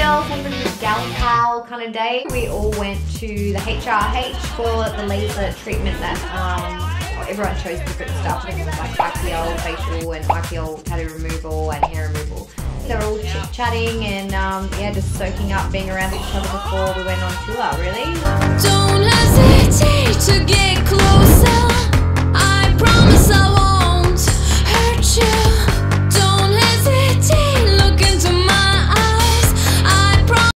girls gal pal kind of day. We all went to the HRH for the laser treatment that um, everyone chose different stuff. It was like IPL, facial and IPL tattoo removal and hair removal. They're all chit chatting and um, yeah, just soaking up being around each other before we went on tour. Really. Don't.